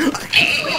Oh!